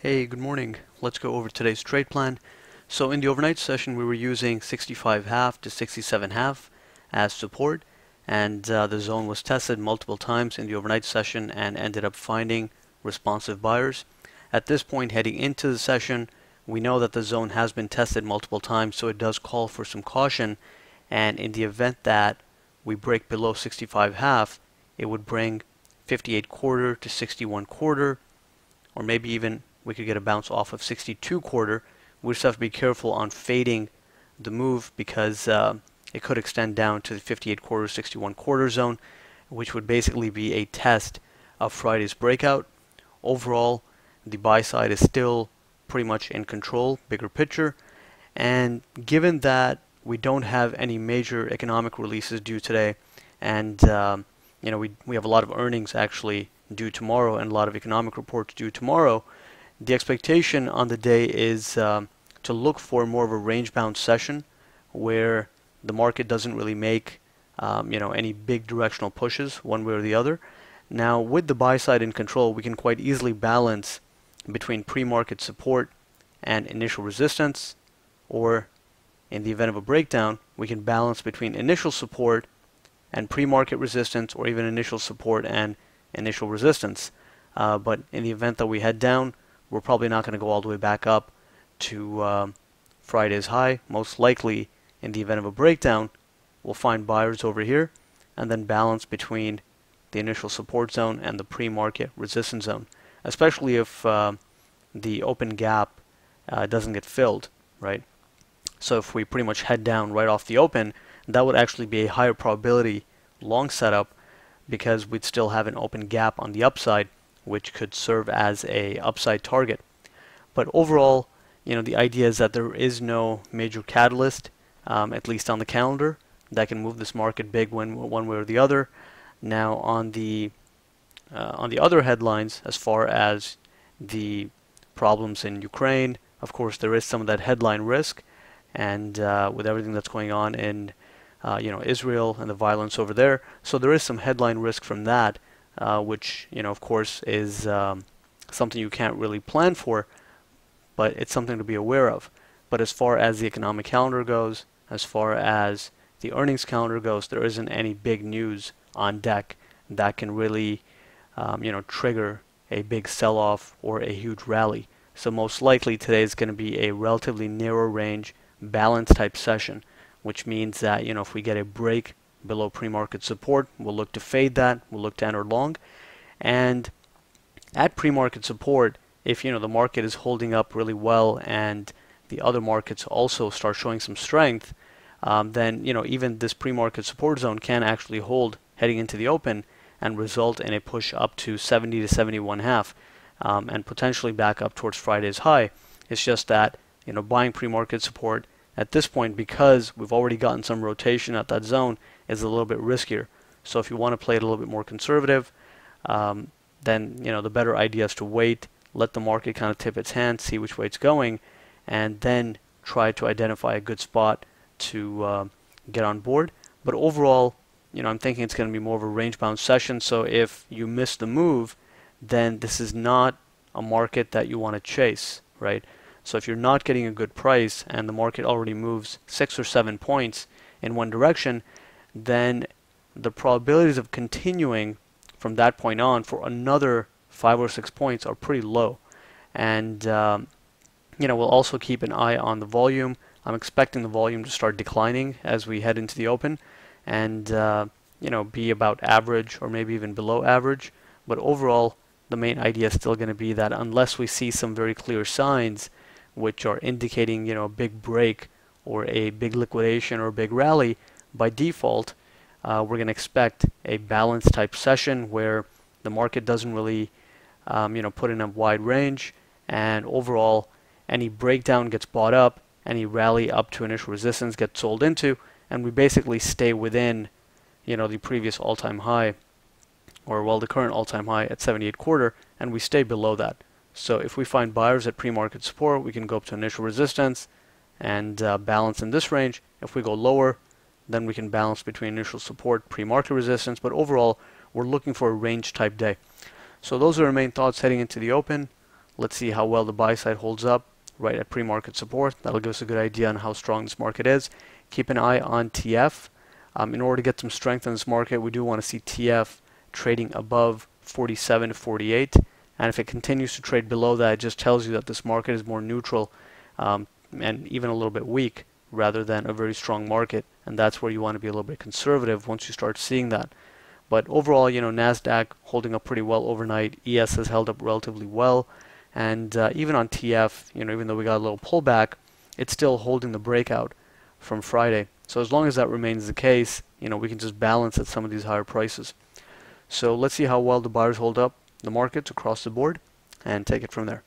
Hey, good morning. Let's go over today's trade plan. So in the overnight session, we were using 65 half to 67 half as support, and uh, the zone was tested multiple times in the overnight session and ended up finding responsive buyers. At this point, heading into the session, we know that the zone has been tested multiple times, so it does call for some caution. And in the event that we break below 65 half, it would bring 58 quarter to 61 quarter, or maybe even we could get a bounce off of 62 quarter. We just have to be careful on fading the move because uh, it could extend down to the 58 quarter, 61 quarter zone, which would basically be a test of Friday's breakout. Overall, the buy side is still pretty much in control, bigger picture. And given that we don't have any major economic releases due today, and um, you know we we have a lot of earnings actually due tomorrow and a lot of economic reports due tomorrow. The expectation on the day is um, to look for more of a range-bound session where the market doesn't really make um, you know any big directional pushes one way or the other. Now with the buy side in control, we can quite easily balance between pre-market support and initial resistance or in the event of a breakdown, we can balance between initial support and pre-market resistance or even initial support and initial resistance. Uh, but in the event that we head down, we're probably not going to go all the way back up to um, Friday's high. Most likely, in the event of a breakdown, we'll find buyers over here and then balance between the initial support zone and the pre-market resistance zone, especially if uh, the open gap uh, doesn't get filled, right? So if we pretty much head down right off the open, that would actually be a higher probability long setup because we'd still have an open gap on the upside, which could serve as a upside target. But overall, you know, the idea is that there is no major catalyst, um, at least on the calendar, that can move this market big one, one way or the other. Now, on the uh, on the other headlines, as far as the problems in Ukraine, of course, there is some of that headline risk, and uh, with everything that's going on in uh, you know Israel and the violence over there, so there is some headline risk from that, uh, which you know of course is um, something you can't really plan for, but it's something to be aware of. But as far as the economic calendar goes, as far as the earnings calendar goes, there isn't any big news on deck that can really, um, you know, trigger a big sell-off or a huge rally. So most likely today is going to be a relatively narrow range balance type session, which means that, you know, if we get a break below pre-market support, we'll look to fade that, we'll look to enter long. And at pre-market support, if, you know, the market is holding up really well and the other markets also start showing some strength, um, then, you know, even this pre-market support zone can actually hold heading into the open and result in a push up to 70 to 71 half um, and potentially back up towards Friday's high. It's just that you know buying pre-market support at this point because we've already gotten some rotation at that zone is a little bit riskier. So if you want to play it a little bit more conservative, um, then you know the better idea is to wait, let the market kind of tip its hand, see which way it's going, and then try to identify a good spot to uh, get on board. But overall, you know, I'm thinking it's going to be more of a range-bound session. So if you miss the move, then this is not a market that you want to chase, right? So if you're not getting a good price and the market already moves six or seven points in one direction, then the probabilities of continuing from that point on for another five or six points are pretty low. And um, you know, we'll also keep an eye on the volume. I'm expecting the volume to start declining as we head into the open and uh, you know be about average or maybe even below average. But overall, the main idea is still going to be that unless we see some very clear signs which are indicating you know a big break or a big liquidation or a big rally, by default, uh, we're going to expect a balanced type session where the market doesn't really um, you know put in a wide range and overall any breakdown gets bought up any rally up to initial resistance gets sold into and we basically stay within you know the previous all-time high or well the current all-time high at 78 quarter and we stay below that so if we find buyers at pre-market support we can go up to initial resistance and uh, balance in this range if we go lower then we can balance between initial support pre-market resistance but overall we're looking for a range type day so those are our main thoughts heading into the open Let's see how well the buy side holds up right at pre-market support. That'll give us a good idea on how strong this market is. Keep an eye on TF. Um, in order to get some strength in this market, we do want to see TF trading above 47 to 48. And if it continues to trade below that, it just tells you that this market is more neutral um, and even a little bit weak rather than a very strong market. And that's where you want to be a little bit conservative once you start seeing that. But overall, you know, NASDAQ holding up pretty well overnight. ES has held up relatively well. And uh, even on TF, you know, even though we got a little pullback, it's still holding the breakout from Friday. So as long as that remains the case, you know, we can just balance at some of these higher prices. So let's see how well the buyers hold up the markets across the board and take it from there.